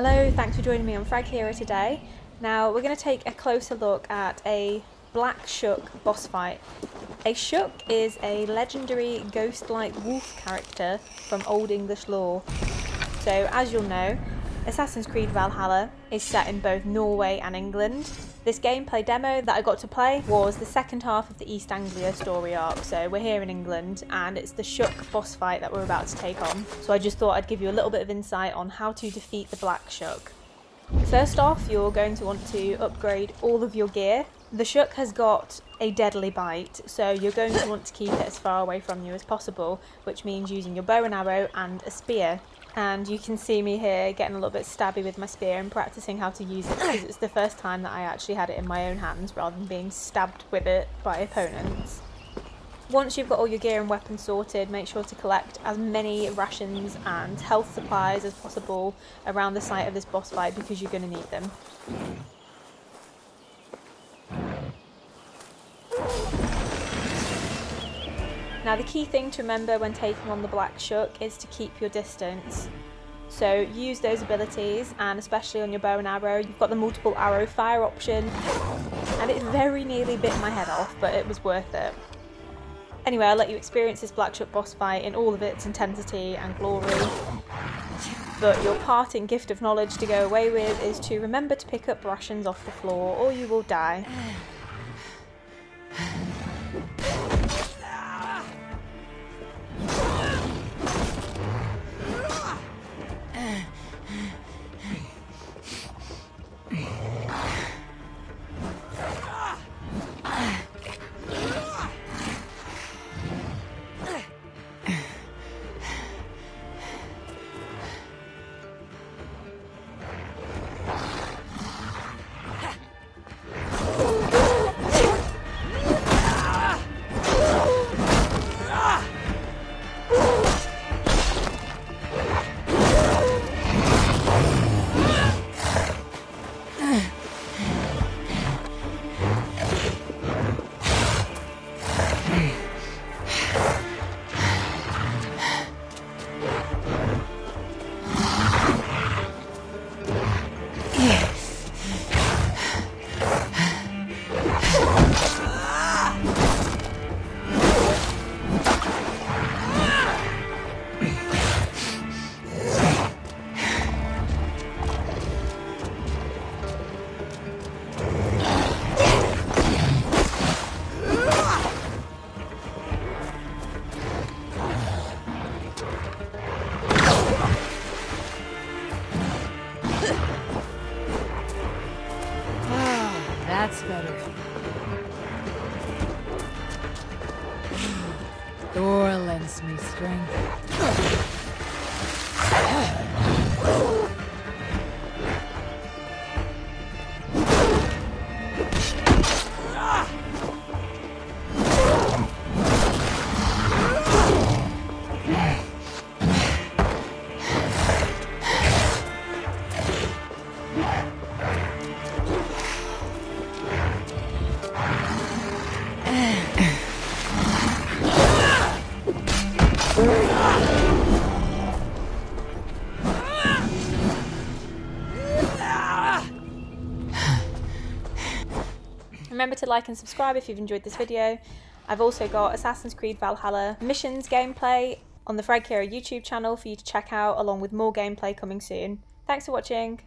Hello, thanks for joining me on FragHero today. Now we're going to take a closer look at a Black Shuck boss fight. A Shuck is a legendary ghost-like wolf character from Old English lore. So as you'll know, Assassin's Creed Valhalla is set in both Norway and England. This gameplay demo that I got to play was the second half of the East Anglia story arc, so we're here in England and it's the Shuck boss fight that we're about to take on. So I just thought I'd give you a little bit of insight on how to defeat the Black Shuck. First off, you're going to want to upgrade all of your gear. The Shuck has got a deadly bite, so you're going to want to keep it as far away from you as possible, which means using your bow and arrow and a spear and you can see me here getting a little bit stabby with my spear and practicing how to use it because it's the first time that I actually had it in my own hands rather than being stabbed with it by opponents. Once you've got all your gear and weapons sorted, make sure to collect as many rations and health supplies as possible around the site of this boss fight because you're going to need them. Now the key thing to remember when taking on the Black Shuck is to keep your distance. So use those abilities and especially on your bow and arrow, you've got the multiple arrow fire option and it very nearly bit my head off but it was worth it. Anyway, I'll let you experience this Black Shuck boss fight in all of its intensity and glory. But your parting gift of knowledge to go away with is to remember to pick up rations off the floor or you will die. That's better. Thor lends me strength. Remember to like and subscribe if you've enjoyed this video. I've also got Assassin's Creed Valhalla missions gameplay on the FragHero YouTube channel for you to check out along with more gameplay coming soon. Thanks for watching.